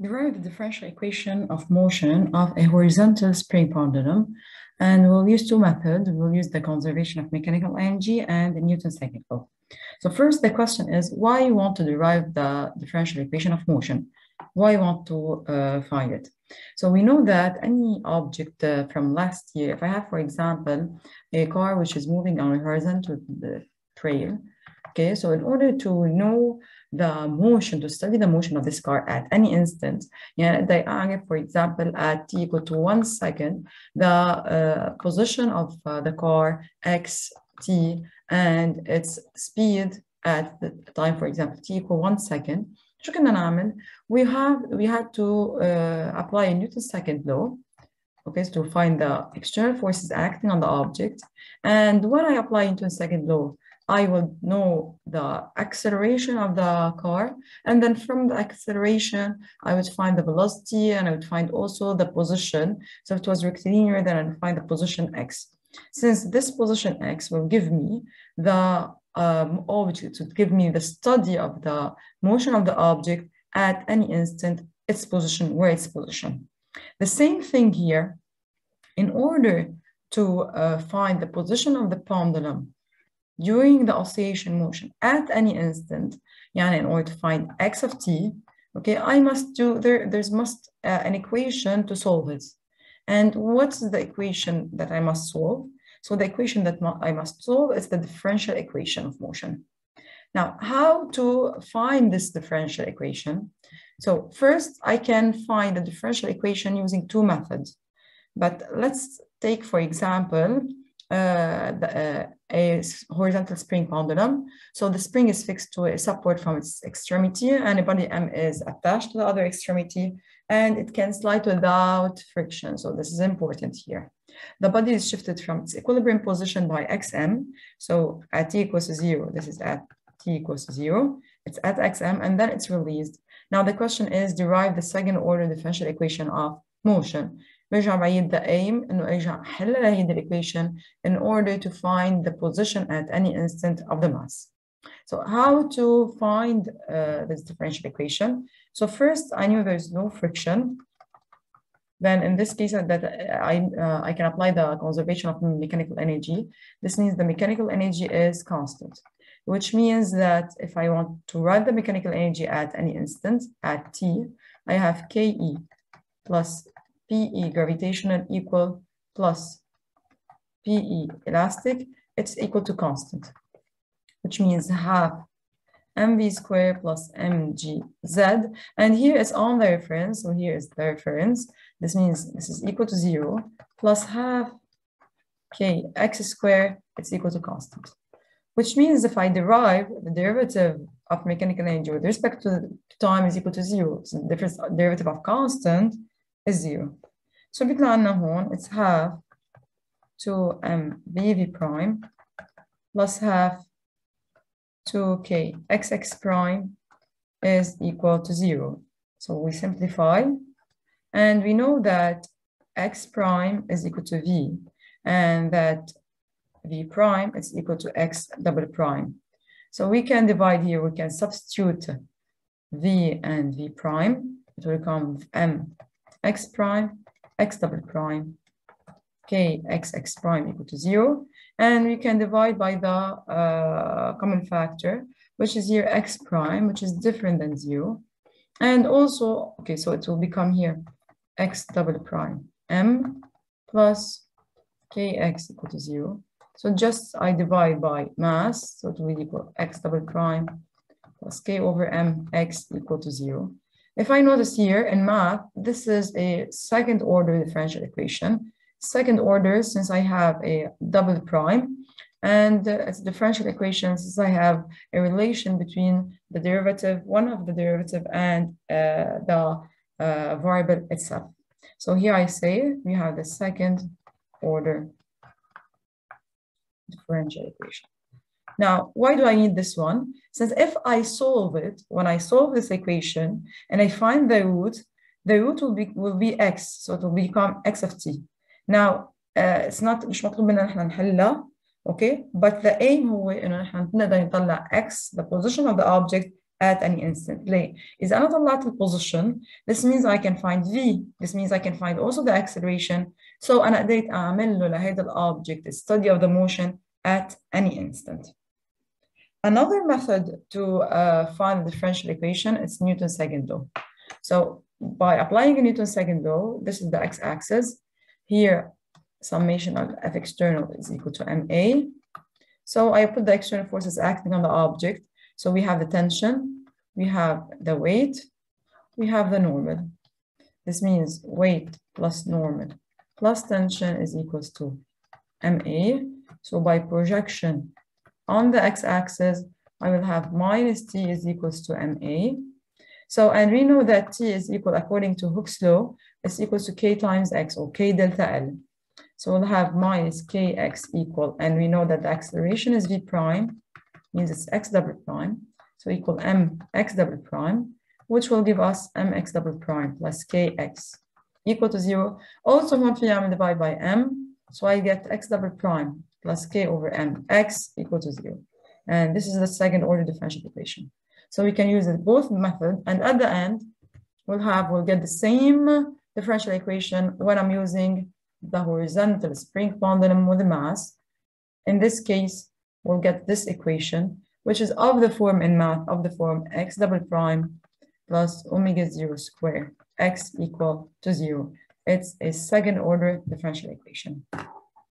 derive the differential equation of motion of a horizontal spring pendulum. And we'll use two methods. We'll use the conservation of mechanical energy and the Newton's second law. So first, the question is why you want to derive the differential equation of motion? Why you want to uh, find it? So we know that any object uh, from last year, if I have, for example, a car which is moving on a horizontal trail, okay, so in order to know the motion, to study the motion of this car at any instant. Yeah, they are, for example, at t equal to one second, the uh, position of uh, the car x t and its speed at the time, for example, t equal one second. We have we had to uh, apply Newton's second law okay, so to find the external forces acting on the object. And when I apply Newton's second law, I would know the acceleration of the car. And then from the acceleration, I would find the velocity and I would find also the position. So it was rectilinear, then I would find the position x. Since this position x will give me the um, object, to give me the study of the motion of the object at any instant, its position, where its position. The same thing here, in order to uh, find the position of the pendulum during the oscillation motion at any instant, يعني in order to find x of t, okay, I must do, there, there's must uh, an equation to solve it. And what's the equation that I must solve? So the equation that I must solve is the differential equation of motion. Now, how to find this differential equation? So first, I can find the differential equation using two methods. But let's take, for example, uh, the, uh, a horizontal spring pendulum. So the spring is fixed to a support from its extremity and a body M is attached to the other extremity and it can slide without friction. So this is important here. The body is shifted from its equilibrium position by xm. So at t equals to zero, this is at t equals to zero. It's at xm and then it's released. Now the question is derive the second order differential equation of motion. برجع بعيد the aim انه ارجع احل لهيدي equation in order to find the position at any instant of the mass. So how to find uh, this differential equation? So first I knew there's no friction. Then in this case that I, uh, I can apply the conservation of mechanical energy. This means the mechanical energy is constant, which means that if I want to write the mechanical energy at any instant at t, I have Ke plus PE gravitational equal plus PE elastic, it's equal to constant, which means half mv square plus mgz. And here it's on the reference, so here is the reference. This means this is equal to zero plus half k x square, it's equal to constant Which means if I derive the derivative of mechanical energy with respect to time is equal to zero, so the difference derivative of constant is zero. So بيطلع عنا هون it's half 2m vv prime plus half 2k xx prime is equal to zero. So we simplify and we know that x prime is equal to v and that v prime is equal to x double prime. So we can divide here, we can substitute v and v prime. It will become m x prime x double prime k x x prime equal to zero. And we can divide by the uh, common factor, which is here x prime, which is different than zero. And also, okay, so it will become here x double prime m plus kx equal to zero. So just I divide by mass, so it will equal x double prime plus k over m x equal to zero. If I notice here in math, this is a second order differential equation. Second order since I have a double prime and uh, it's a differential equation since I have a relation between the derivative, one of the derivative and uh, the uh, variable itself. So here I say we have the second order differential equation. Now, why do I need this one? Since if I solve it, when I solve this equation and I find the root, the root will be will be x, so it will become x of t. Now, uh, it's not مش مطلوب منا نحن نحلها, okay? But the aim هو إنه نحن نقدر نطلع x, the position of the object at any instant ليه؟ إذا أنا طلعت البوزيشن this means I can find v this means I can find also the acceleration so أنا قدرت أعمل له لهيدا الأوبجكت study of the motion at any instant Another method to uh, find the differential equation is Newton's second law. So by applying Newton's second law, this is the x-axis. Here, summation of F external is equal to MA. So I put the external forces acting on the object. so we have the tension, we have the weight, we have the normal. This means weight plus normal plus tension is equals to MA. So by projection on the x-axis, I will have minus T is equals to MA. So, and we know that T is equal, according to Hooke's law, is equals to K times X or K delta L. So we'll have minus Kx equal, and we know that the acceleration is V prime, means it's X double prime. So equal M X double prime, which will give us MX double prime plus Kx equal to zero. Also, one I'm divide by M, so I get X double prime plus k over m, x equal to zero. And this is the second order differential equation. So we can use it both method, and at the end, we'll have, we'll get the same differential equation when I'm using the horizontal spring pendulum with the mass. In this case, we'll get this equation, which is of the form in math of the form x double prime plus omega zero square, x equal to zero. It's a second order differential equation.